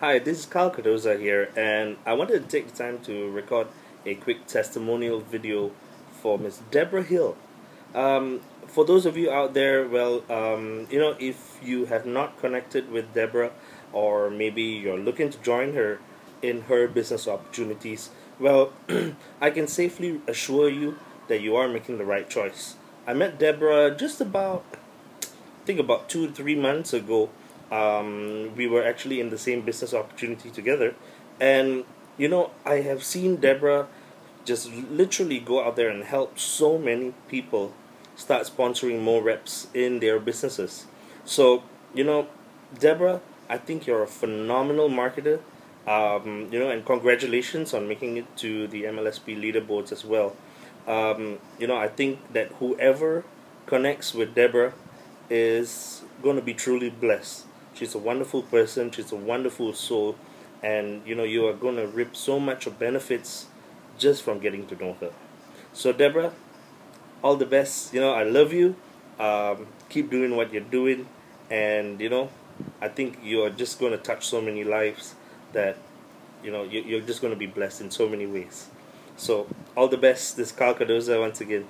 Hi, this is Karl Cardoza here, and I wanted to take the time to record a quick testimonial video for Miss Deborah Hill. Um, for those of you out there, well, um, you know, if you have not connected with Deborah, or maybe you're looking to join her in her business opportunities, well, I can safely assure you that you are making the right choice. I met Deborah just about, I think about two to three months ago. Um, we were actually in the same business opportunity together, and you know, I have seen Deborah just literally go out there and help so many people start sponsoring more reps in their businesses. So, you know, Deborah, I think you're a phenomenal marketer. Um, you know, and congratulations on making it to the MLSP leaderboards as well. Um, you know, I think that whoever connects with Deborah is going to be truly blessed. She's a wonderful person. She's a wonderful soul, and you know, you are going to reap so much of benefits just from getting to know her. So, Deborah, all the best. You know, I love you. Um, keep doing what you're doing, and you know, I think you are just going to touch so many lives that you know you, you're just going to be blessed in so many ways. So, all the best. This is Karl Cardoza once again.